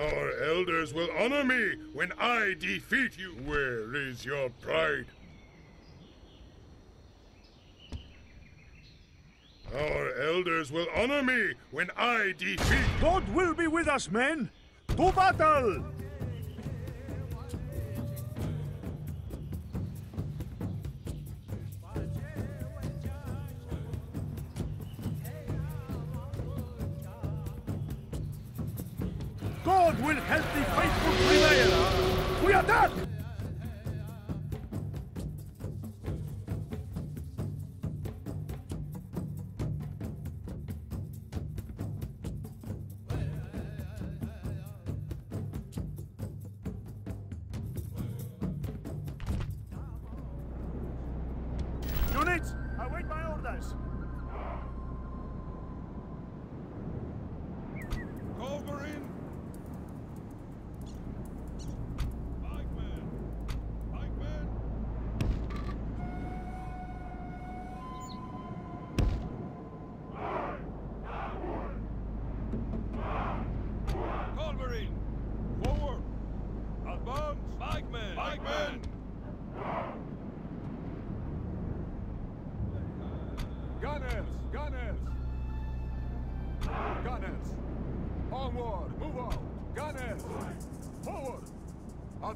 elders will honor me when I defeat you. Where is your pride? Our elders will honor me when I defeat. God will be with us, men! To battle!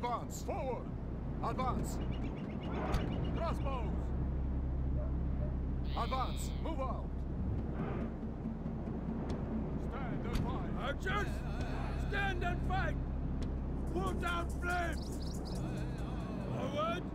Advance! Forward! Advance! Crossbows! Advance! Move out! Stand and fight! Archers! Stand and fight! Put out flames! Forward!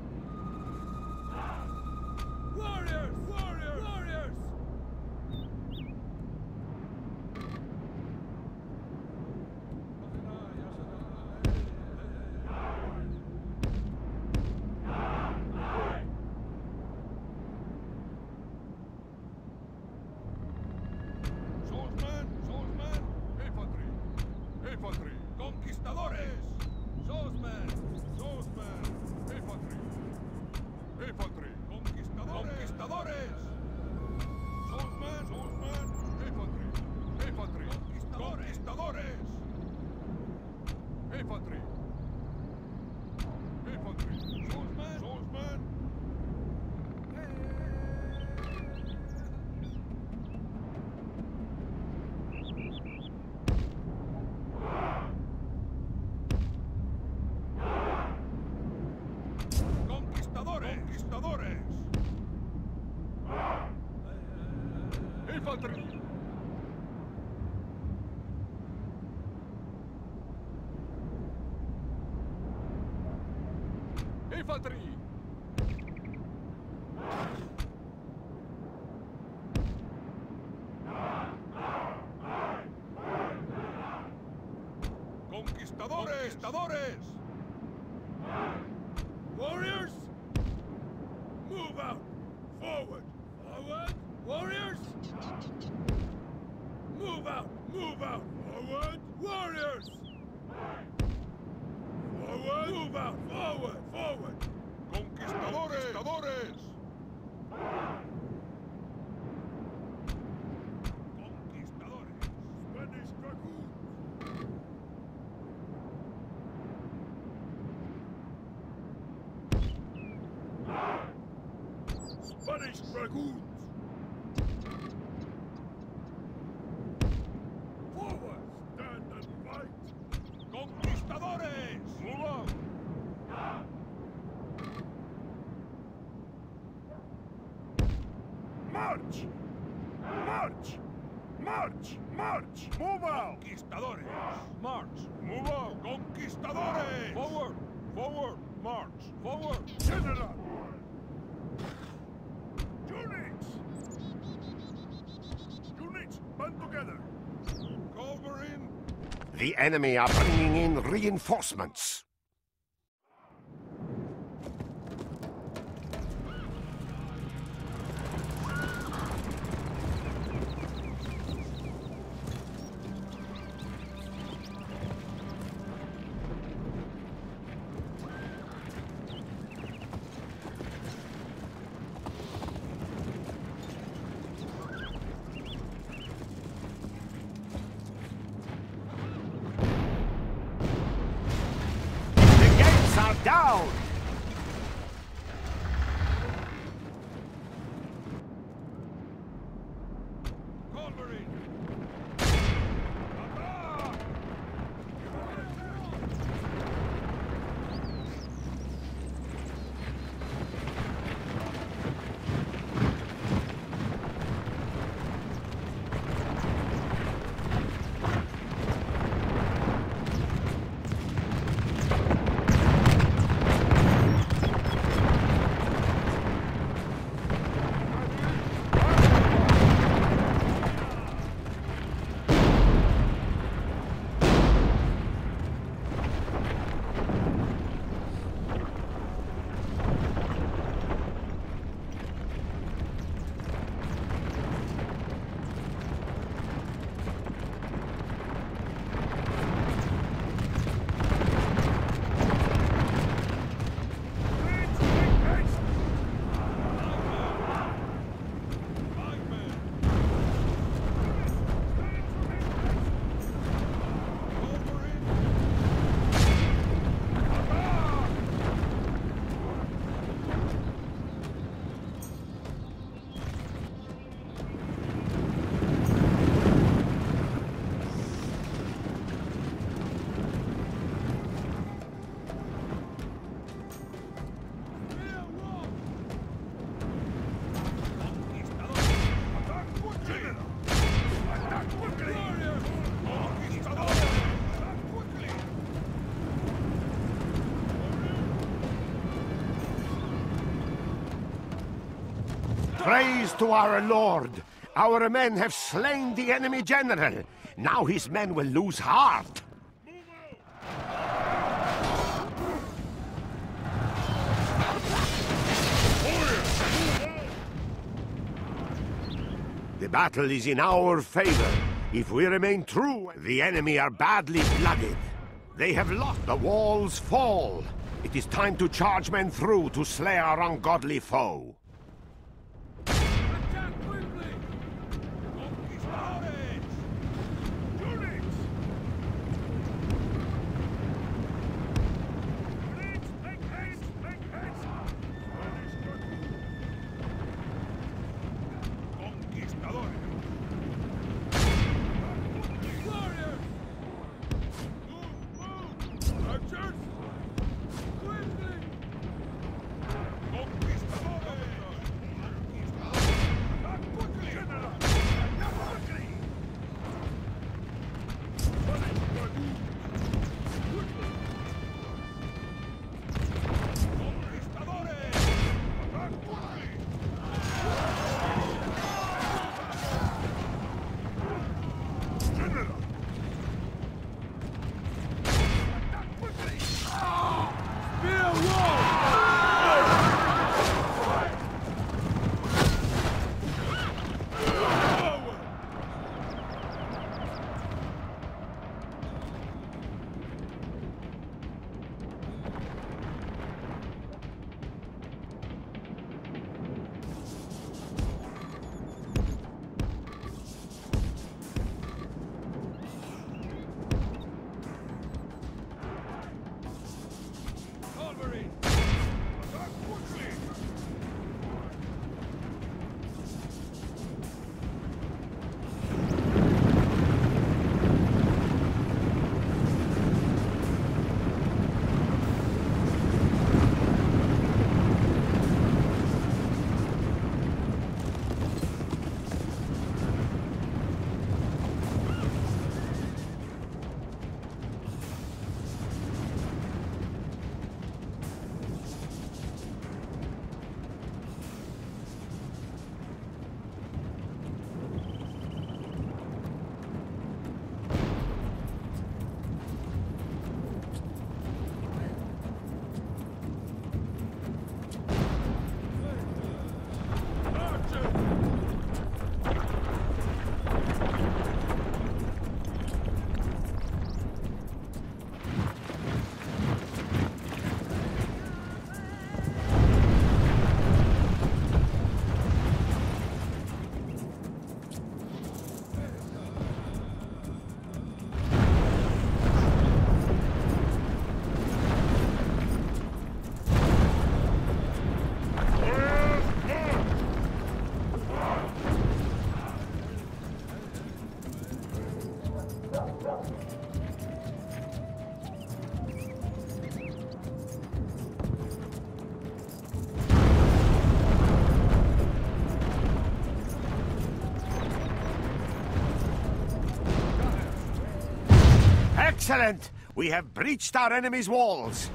Dragoons! Forward! Stand and fight! Conquistadores! Move out! March! March! March! March! Move out! Conquistadores! March! Move out! Conquistadores! Forward! Forward! March! Forward! Band together! Culverin! The enemy are bringing in reinforcements. Praise to our Lord! Our men have slain the enemy general. Now his men will lose heart. The battle is in our favor. If we remain true, the enemy are badly blooded. They have lost. The walls fall. It is time to charge men through to slay our ungodly foe. Excellent! We have breached our enemy's walls.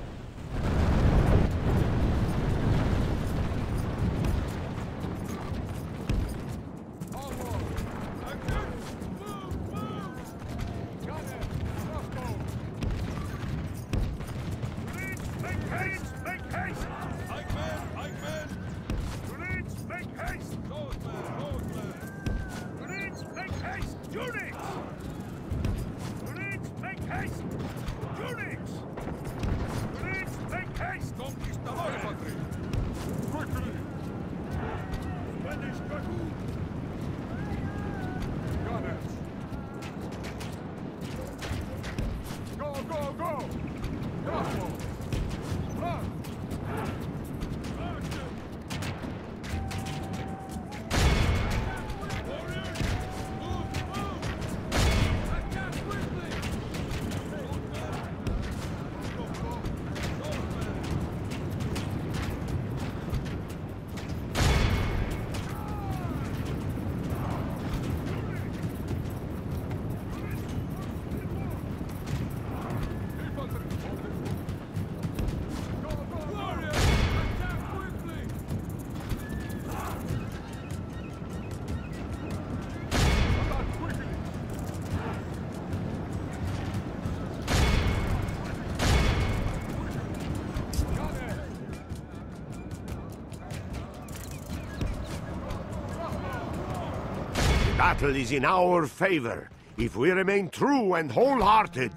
Battle is in our favor. If we remain true and wholehearted,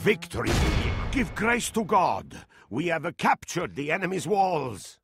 victory. Give grace to God. We have captured the enemy's walls.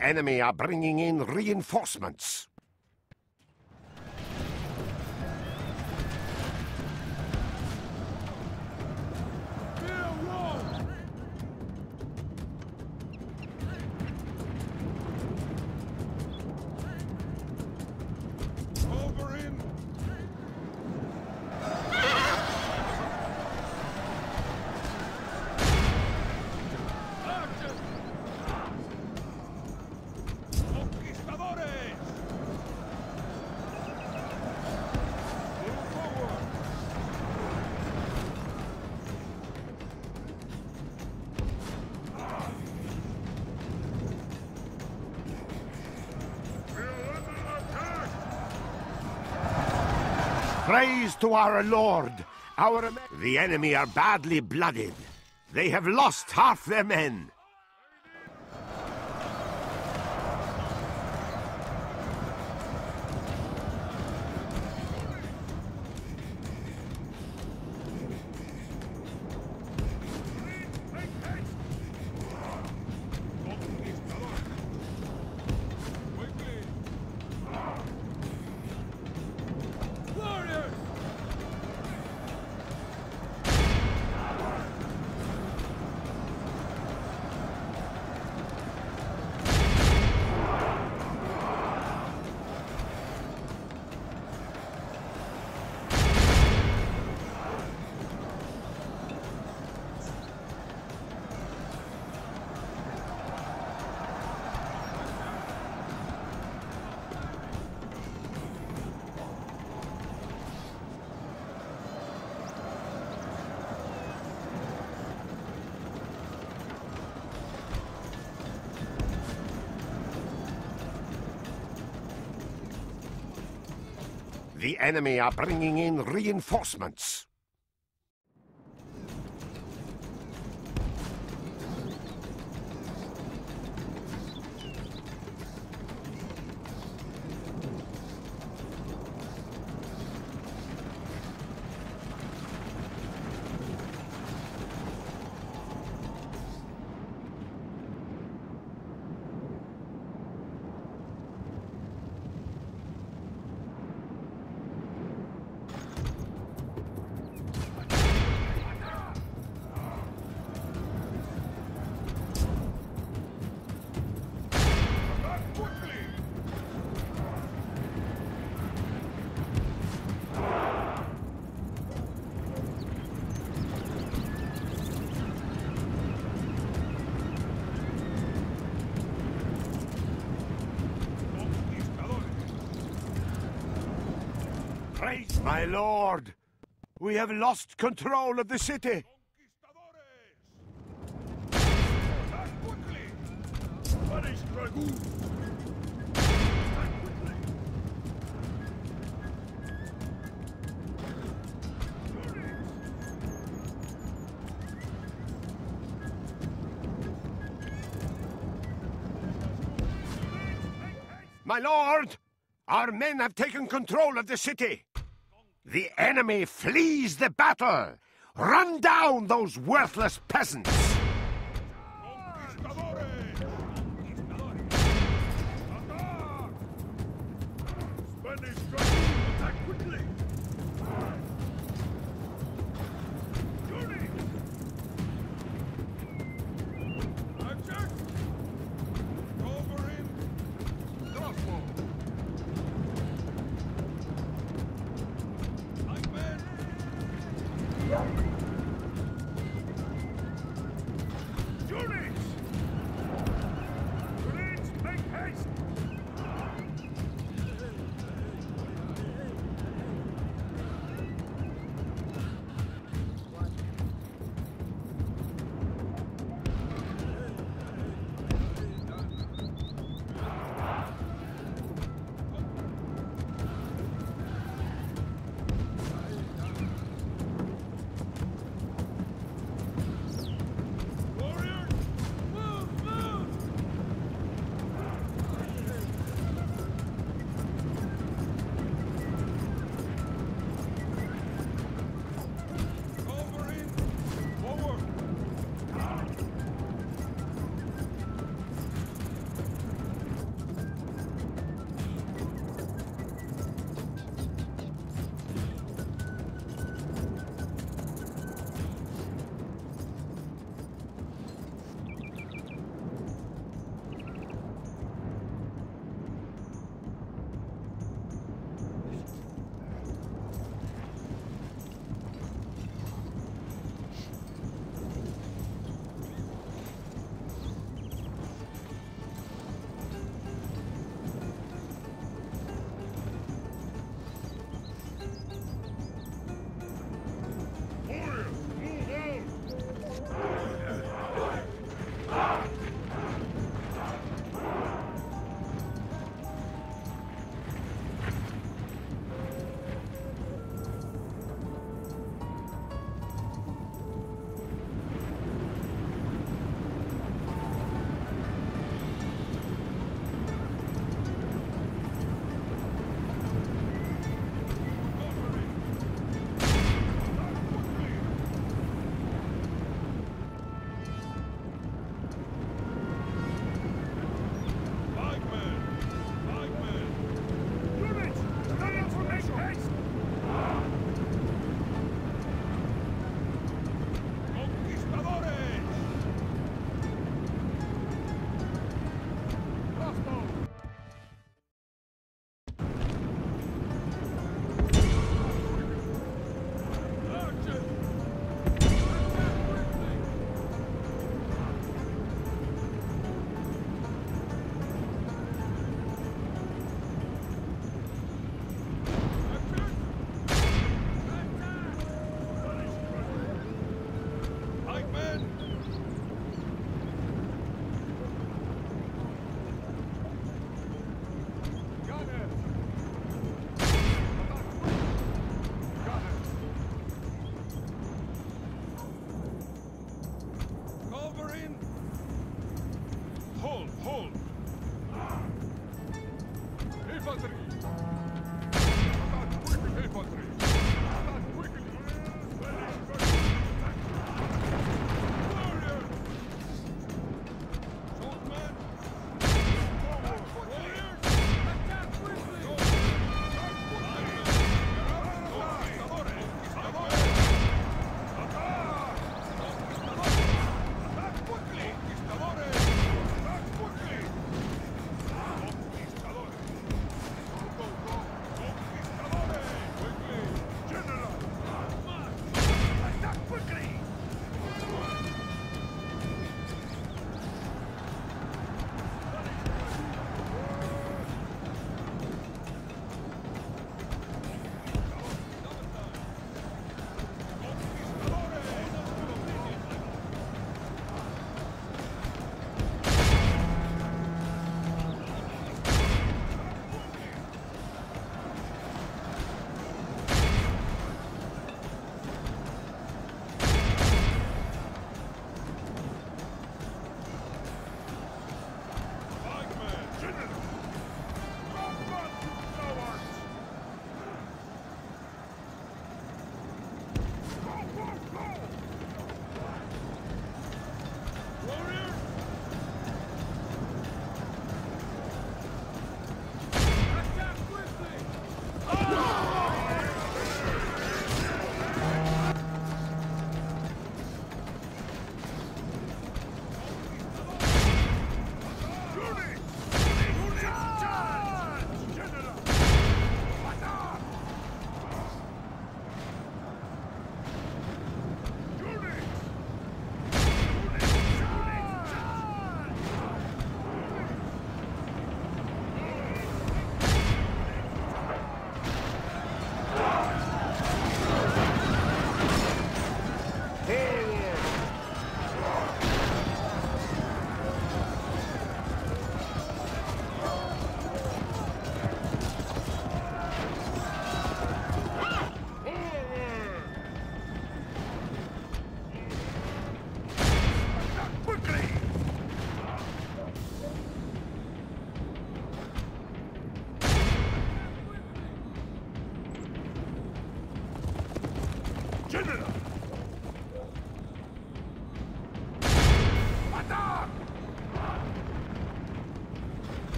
Enemy are bringing in reinforcements. Praise to our Lord. Our the enemy are badly blooded. They have lost half their men. Enemy are bringing in reinforcements. My lord! We have lost control of the city! My lord! Our men have taken control of the city! The enemy flees the battle! Run down those worthless peasants!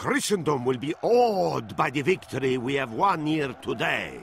Christendom will be awed by the victory we have won here today.